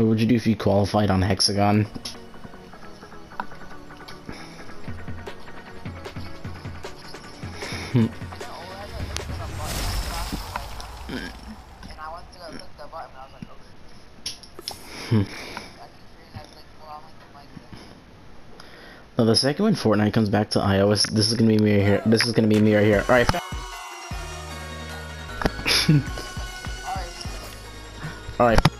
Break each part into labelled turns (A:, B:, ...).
A: What would you do if you qualified on Hex-A-Gone? Hmm. Now the second when Fortnite comes back to iOS, this is gonna be me right here. This is gonna be me right here. All right. All right.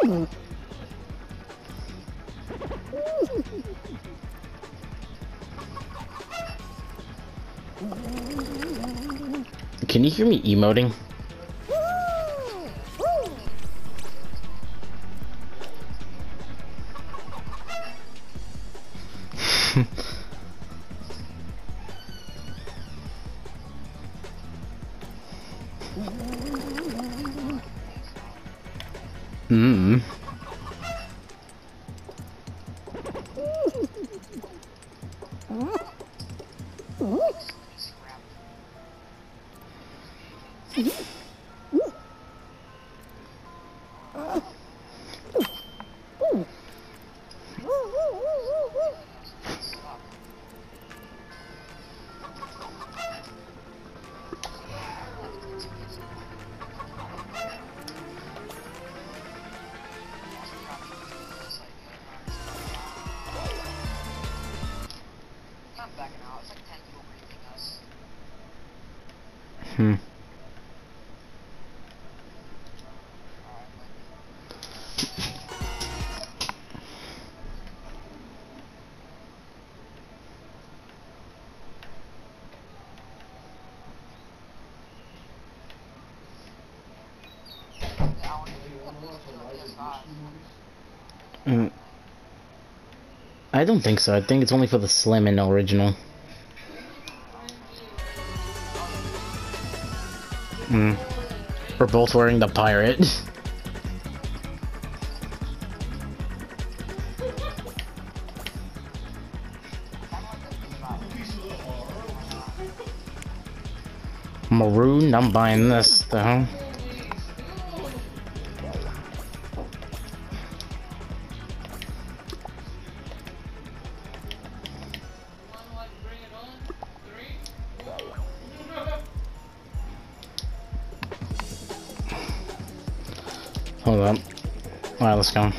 A: Can you hear me emoting? Hmm. Hmm. Mm. I don't think so. I think it's only for the Slim and original. Hmm. We're both wearing the pirate. Maroon, I'm buying this though. Let's go.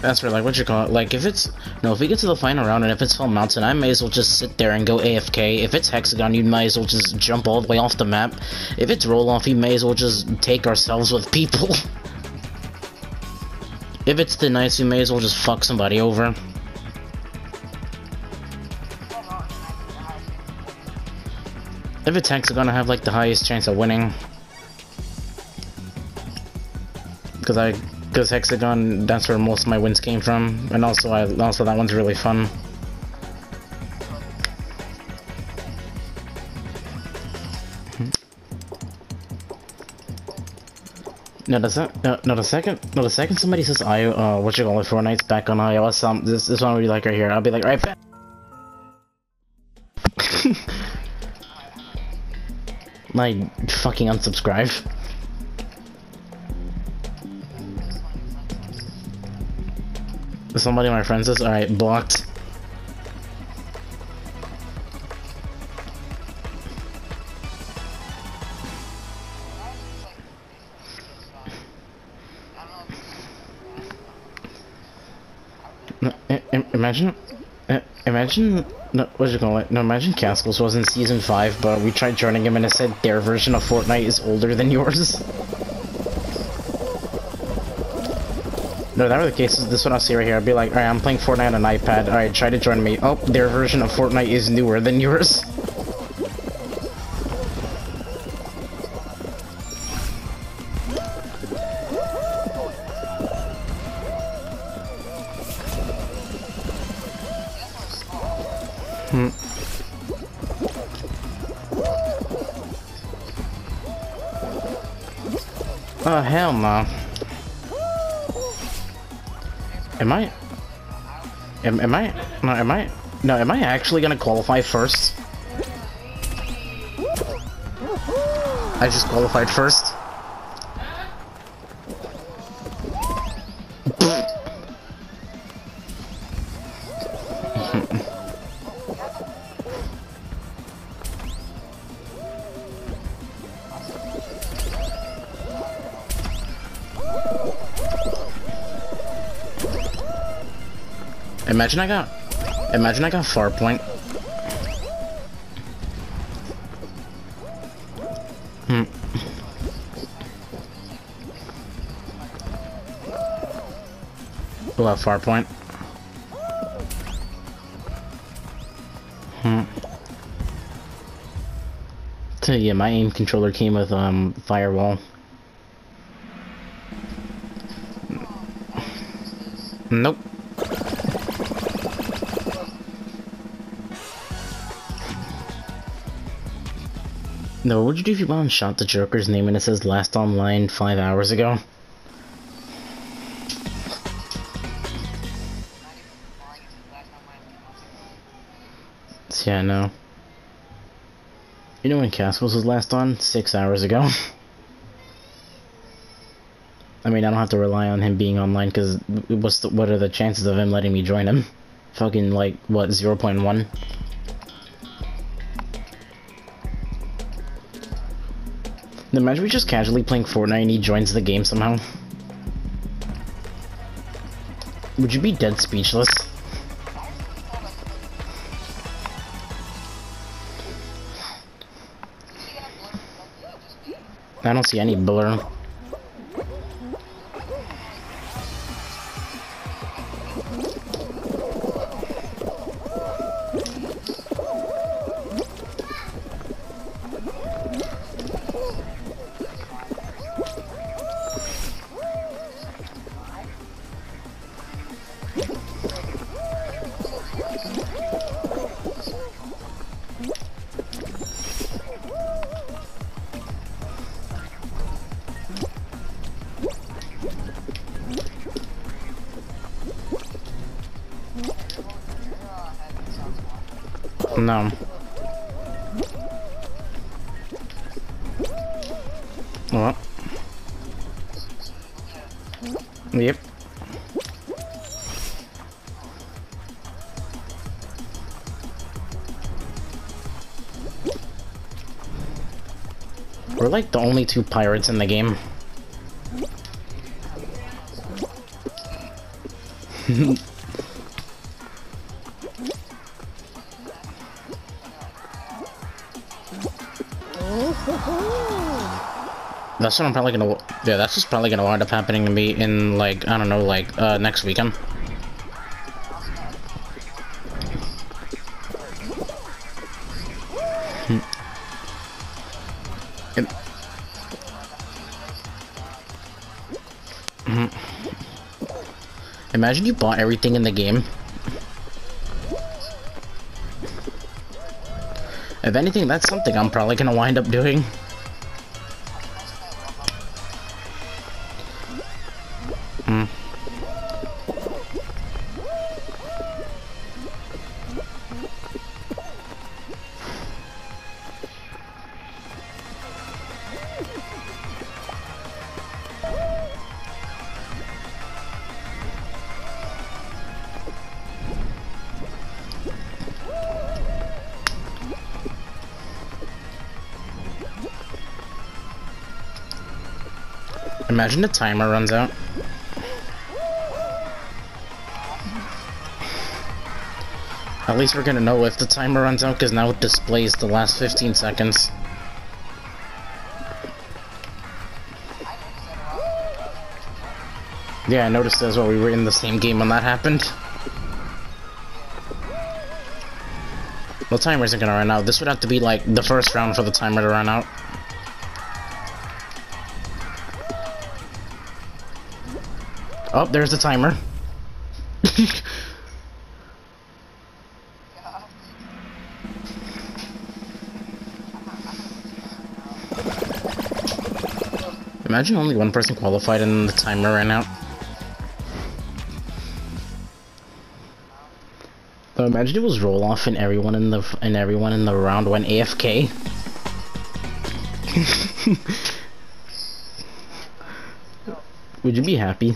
A: That's for like what you call it. Like if it's no, if we get to the final round and if it's Fall Mountain, I may as well just sit there and go AFK. If it's Hex-A-Gone, you might as well just jump all the way off the map. If it's roll off, you may as well just take ourselves with people. if it's the nice, you may as well just fuck somebody over. If it's Hex-A-Gone, I have like the highest chance of winning. Because I because Hex-A-Gone, that's where most of my wins came from, and also I also that one's really fun. No, the se no, the second, no, the second somebody says I, uh, what you call it, Fortnite's back on iOS, um, this, this one would be like right here, I'll be like, right back. like, fucking unsubscribe. Somebody my friends is? Alright, blocked. imagine, imagine, no, what you called? it? No, imagine Castles was in season five, but we tried joining him and it said their version of Fortnite is older than yours. No, that were the case, this one I'll see right here. I'd be like, alright, I'm playing Fortnite on an iPad. Alright, try to join me. Oh, their version of Fortnite is newer than yours. Hmm. Oh, hell no. Am I? Am, am I? No, am I? No, am I actually gonna qualify first? I just qualified first. Imagine I got... Imagine I got Farpoint. Hmm. We'll have Farpoint. Hmm. So yeah, my aim controller came with um firewall. Nope. No, what would you do if you and shot the Joker's name and it says last online five hours ago? Yeah, no. You know when Castles was last on? Six hours ago. I mean, I don't have to rely on him being online because what's what are the chances of him letting me join him? Fucking like what 0.1. Imagine we just casually playing Fortnite and he joins the game somehow. Would you be dead speechless? I don't see any blur. No. What? Yep. We're like the only two pirates in the game. That's what I'm probably gonna. Yeah, that's just probably gonna wind up happening to me in like I don't know, like uh, next weekend. Hmm. Hmm. Imagine you bought everything in the game. If anything, that's something I'm probably gonna wind up doing. Imagine the timer runs out. At least we're gonna know if the timer runs out, because now it displays the last 15 seconds. Yeah, I noticed as well. We were in the same game when that happened. The timer isn't gonna run out. This would have to be like the first round for the timer to run out. Oh, there's the timer. Imagine only one person qualified and the timer ran out. Imagine it was roll off and everyone in the and everyone in the round went AFK. Would you be happy?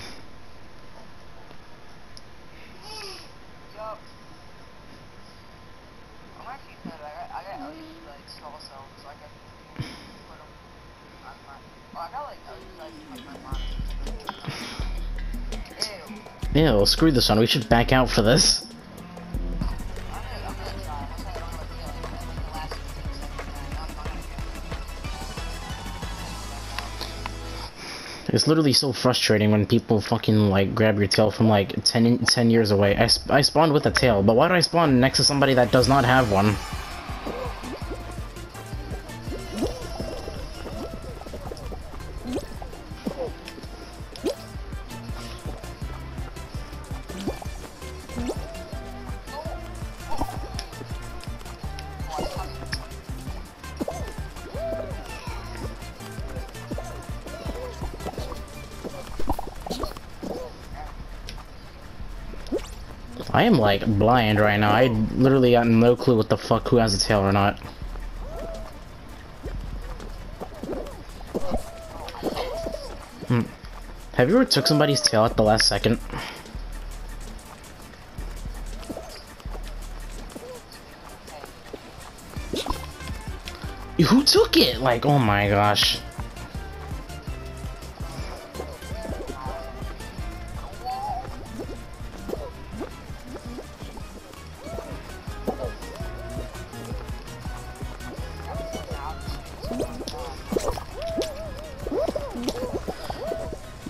A: Screw this one. We should back out for this. It's literally so frustrating when people fucking like grab your tail from like 10, 10 years away. I, sp I spawned with a tail, but why do I spawn next to somebody that does not have one? I am like blind right now. I literally got no clue what the fuck who has a tail or not. Hmm. Have you ever took somebody's tail at the last second? Who took it? Like, oh my gosh.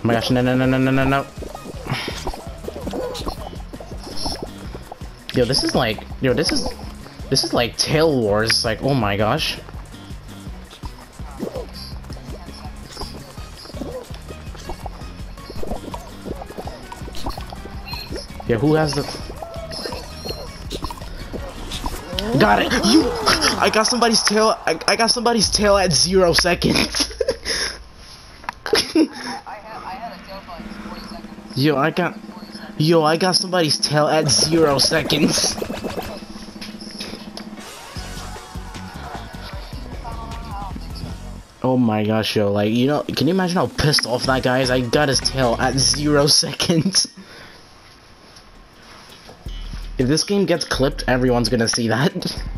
A: Oh my gosh, no, no, no, no, no, no, no. Yo, this is like, yo, this is, this is like Tail Wars. Like, oh my gosh. Yeah, who has the... Got it! You! I got somebody's tail, I, I got somebody's tail at zero seconds. Yo, I got... Yo, I got somebody's tail at zero seconds. Oh my gosh, yo, like, you know, can you imagine how pissed off that guy is? I got his tail at zero seconds. If this game gets clipped, everyone's gonna see that.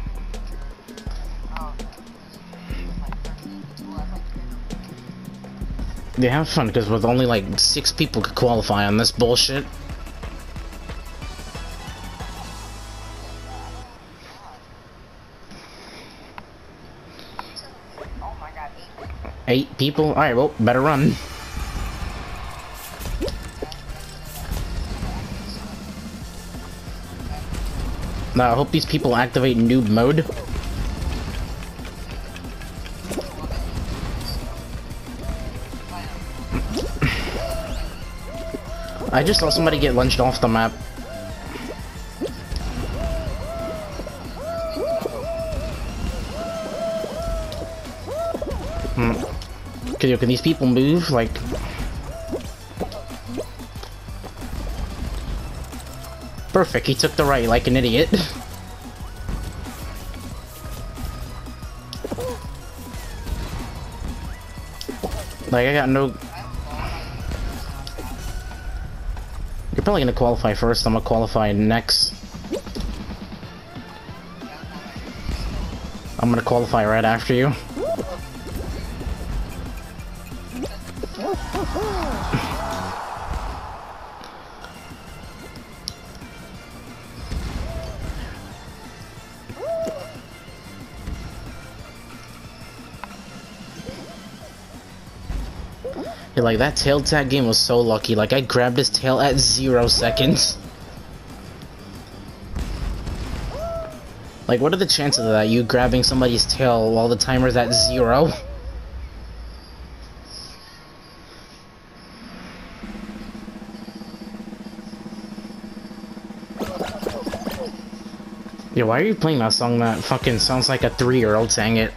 A: They have fun because with only like six people could qualify on this bullshit. Eight people? Alright, well, better run. Now, I hope these people activate noob mode. I just saw somebody get lunched off the map. Hmm. Can, can these people move? Like... Perfect, he took the right like an idiot. like, I got no... You're probably gonna qualify first, I'm gonna qualify next. I'm gonna qualify right after you.
B: Like that tail tag game was so lucky. Like I grabbed his tail at zero seconds. Like what are the chances of that? You grabbing somebody's tail while the timer's at zero? Yeah, why are you playing that song that fucking sounds like a three-year-old sang it?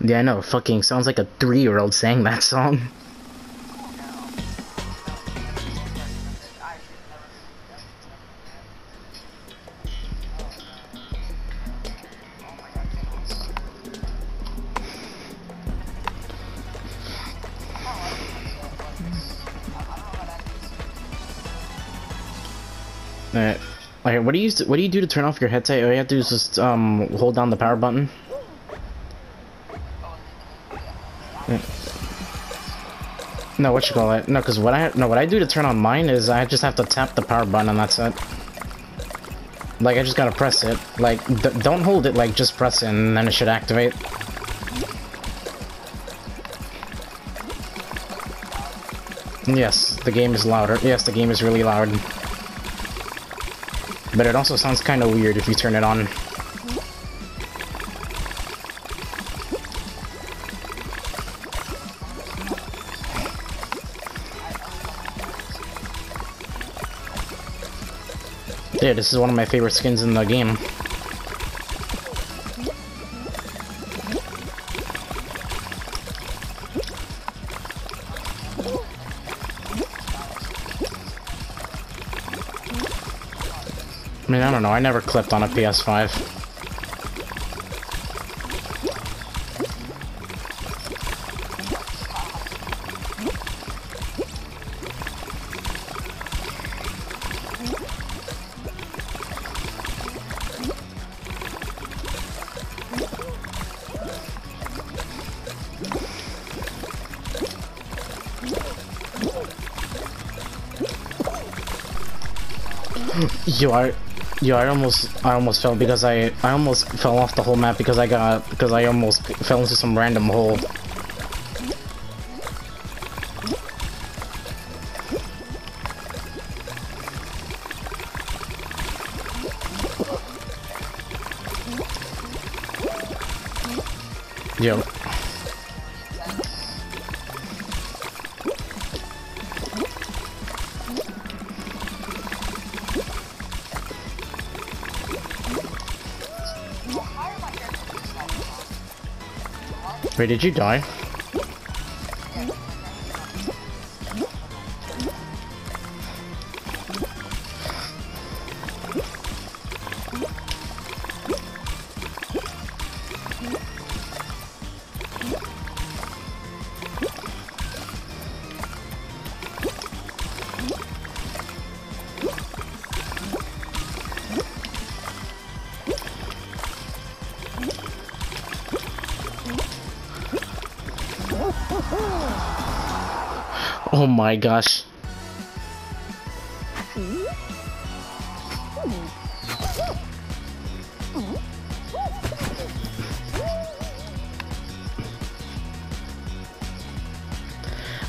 B: Yeah, I know, fucking sounds like a three-year-old sang that song. Alright. Okay, what do you what do you do to turn off your headset? All you have to do is just um hold down the power button. No, what you call it? No, because what I no what I do to turn on mine is I just have to tap the power button and that's it. Like I just gotta press it. Like don't hold it. Like just press it and then it should activate. Yes, the game is louder. Yes, the game is really loud. But it also sounds kind of weird if you turn it on. This is one of my favorite skins in the game. I mean, I don't know. I never clipped on a PS5. You are Yo, I almost, I almost fell because I, I almost fell off the whole map because I got, because I almost fell into some random hole. Wait, did you die? Oh my gosh.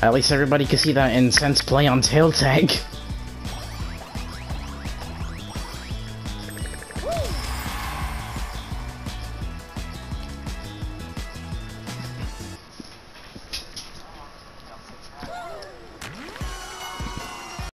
B: At least everybody can see that intense play on tail tag.